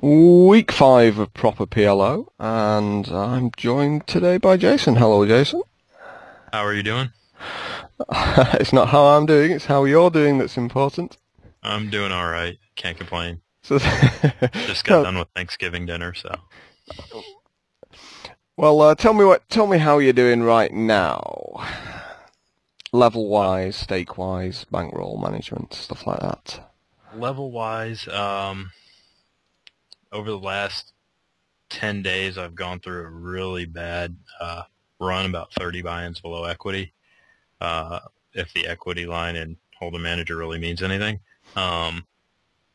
Week 5 of Proper PLO, and I'm joined today by Jason. Hello, Jason. How are you doing? it's not how I'm doing, it's how you're doing that's important. I'm doing all right. Can't complain. So Just got done with Thanksgiving dinner, so. Oh, well, uh, tell me what. Tell me how you're doing right now. Level wise, stake wise, bankroll management, stuff like that. Level wise, um, over the last 10 days, I've gone through a really bad uh, run, about 30 buy-ins below equity, uh, if the equity line and Hold'em Manager really means anything. Um,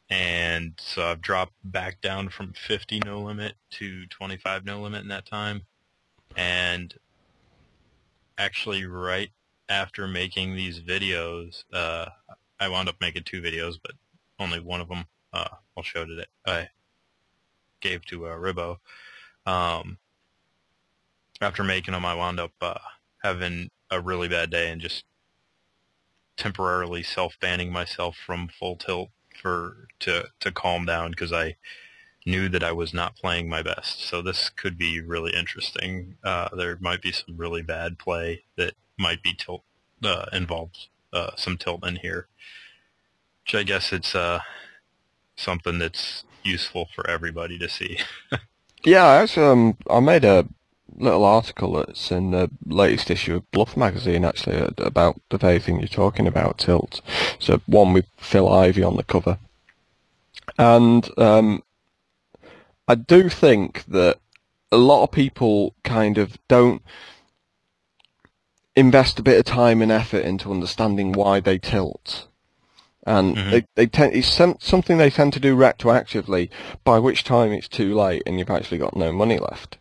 and so I've dropped back down from 50 no limit to 25 no limit in that time. And actually right after making these videos, uh, I wound up making two videos, but only one of them uh, I'll show today. I gave to uh, Ribbo. Um, after making them, I wound up uh, having a really bad day and just temporarily self-banning myself from Full Tilt for to to calm down because I knew that I was not playing my best. So this could be really interesting. Uh, there might be some really bad play that might be tilt uh, involves uh, some tilt in here, which I guess it's uh, something that's useful for everybody to see. yeah, I actually, um, I made a little article that's in the latest issue of Bluff magazine actually about the very thing you're talking about, tilt. So one with Phil Ivey on the cover, and um, I do think that a lot of people kind of don't invest a bit of time and effort into understanding why they tilt and mm-hmm. they, they tend, it's something they tend to do retroactively, by which time it's too late and you've actually got no money left.